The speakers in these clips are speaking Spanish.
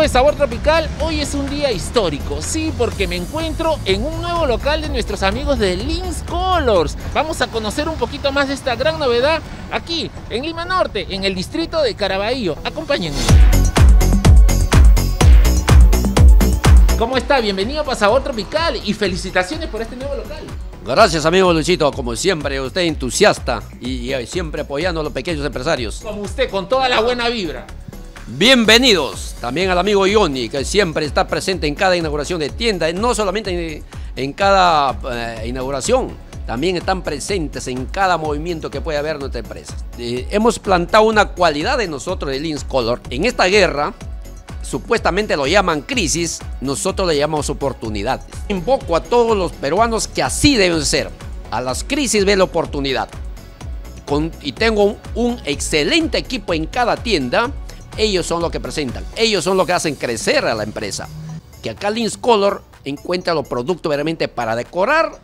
De Sabor Tropical, hoy es un día histórico, sí, porque me encuentro en un nuevo local de nuestros amigos de Lins Colors. Vamos a conocer un poquito más de esta gran novedad aquí, en Lima Norte, en el distrito de Caraballo. Acompáñenme. ¿Cómo está? Bienvenido a Sabor Tropical y felicitaciones por este nuevo local. Gracias, amigo Luchito. Como siempre, usted entusiasta y, y siempre apoyando a los pequeños empresarios. Como usted, con toda la buena vibra. Bienvenidos también al amigo Ioni, que siempre está presente en cada inauguración de tienda, no solamente en, cada eh, inauguración, también están presentes en cada movimiento que puede haber en nuestra empresa. Eh, hemos plantado una cualidad de nosotros de Lins Color. En esta guerra, supuestamente lo llaman crisis, nosotros le llamamos oportunidades. Invoco a todos los peruanos que así deben ser. A las crisis ve la oportunidad. Y tengo un excelente equipo en cada tienda ellos son los que presentan, ellos son los que hacen crecer a la empresa. Que acá Lins Color encuentra los productos realmente para decorar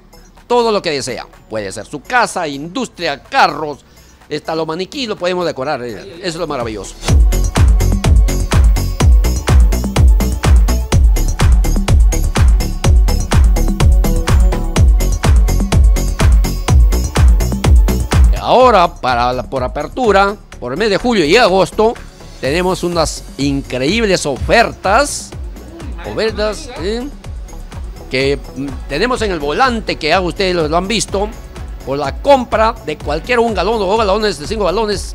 todo lo que desea. Puede ser su casa, industria, carros, está lo maniquí, lo podemos decorar. Eso es lo maravilloso. Ahora, para, por apertura, por el mes de julio y agosto, tenemos unas increíbles ofertas. Ofertas que tenemos en el volante que ya ustedes lo han visto. Por la compra de cualquier un galón o dos galones de cinco balones.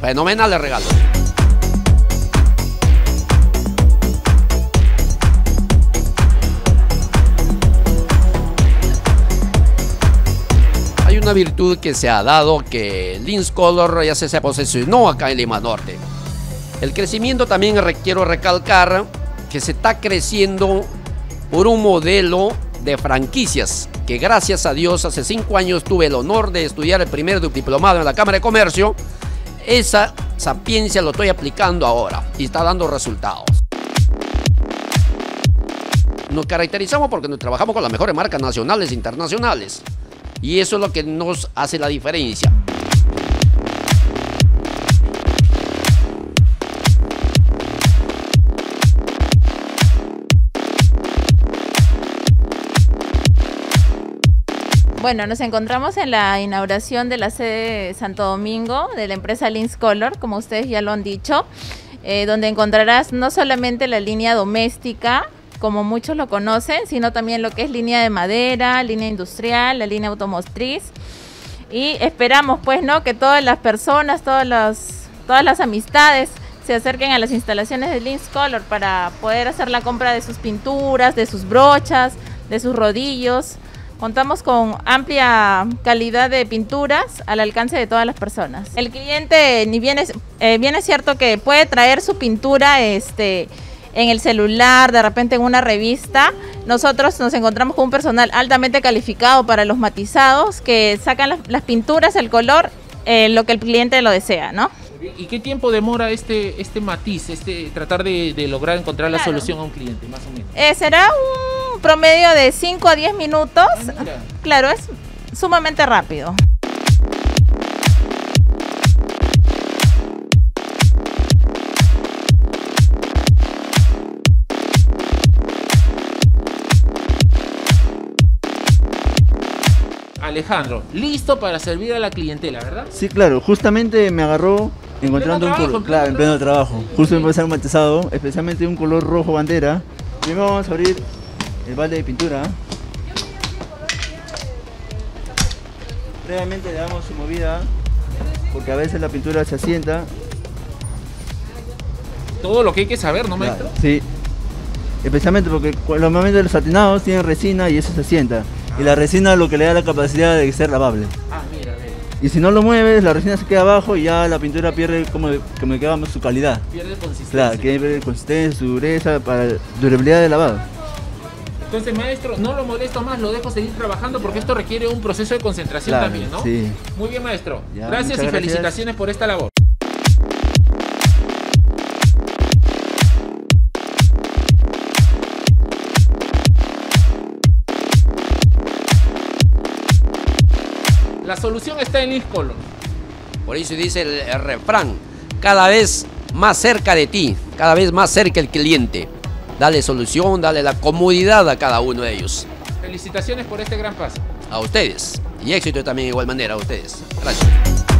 Fenomenal de regalo. Hay una virtud que se ha dado que Lins Color ya se, se posesionó acá en Lima Norte. El crecimiento también quiero recalcar que se está creciendo por un modelo de franquicias, que gracias a Dios hace cinco años tuve el honor de estudiar el primer diplomado en la Cámara de Comercio. Esa sapiencia lo estoy aplicando ahora y está dando resultados. Nos caracterizamos porque nos trabajamos con las mejores marcas nacionales e internacionales. Y eso es lo que nos hace la diferencia. Bueno, nos encontramos en la inauguración de la sede de Santo Domingo de la empresa Lins Color, como ustedes ya lo han dicho, eh, donde encontrarás no solamente la línea doméstica, como muchos lo conocen, sino también lo que es línea de madera, línea industrial, la línea automotriz. Y esperamos pues, ¿no? Que todas las personas, todas las, todas las amistades se acerquen a las instalaciones de Lins Color para poder hacer la compra de sus pinturas, de sus brochas, de sus rodillos. Contamos con amplia calidad de pinturas al alcance de todas las personas. El cliente, ni bien es, eh, bien es cierto que puede traer su pintura este, en el celular, de repente en una revista. Nosotros nos encontramos con un personal altamente calificado para los matizados que sacan las, las pinturas, el color, eh, lo que el cliente lo desea, ¿no? ¿Y qué tiempo demora este, este matiz, este tratar de, de lograr encontrar la solución a un cliente, más o menos? Eh, será un promedio de 5 a 10 minutos. Ah, mira. Claro, es sumamente rápido. Alejandro, listo para servir a la clientela, ¿verdad? Sí, claro, justamente me agarró encontrando un color, en claro, en pleno trabajo. Justo me empezar matizado, especialmente un color rojo bandera. Primero vamos a abrir el balde de pintura. Previamente le damos su movida, porque a veces la pintura se asienta. Todo lo que hay que saber, ¿no, maestro? Sí. Especialmente porque normalmente los satinados tienen resina y eso se asienta. Y la resina lo que le da la capacidad de ser lavable. Ah, mira, ve, Y si no lo mueves, la resina se queda abajo y ya la pintura pierde como, como queda su calidad. pierde consistencia. Claro, que hay consistencia, su dureza, para durabilidad de lavado. Entonces, maestro, no lo molesto más, lo dejo seguir trabajando porque esto requiere un proceso de concentración Claro, también, ¿no? sí. Muy bien, maestro. Ya, gracias y gracias. felicitaciones por esta labor. La solución está en Color. Por eso dice el, el refrán, cada vez más cerca de ti. cada vez más cerca el cliente. Dale solución, dale la comodidad a cada uno de ellos. Felicitaciones por este gran paso. A ustedes. Y éxito también de igual manera a ustedes. Gracias.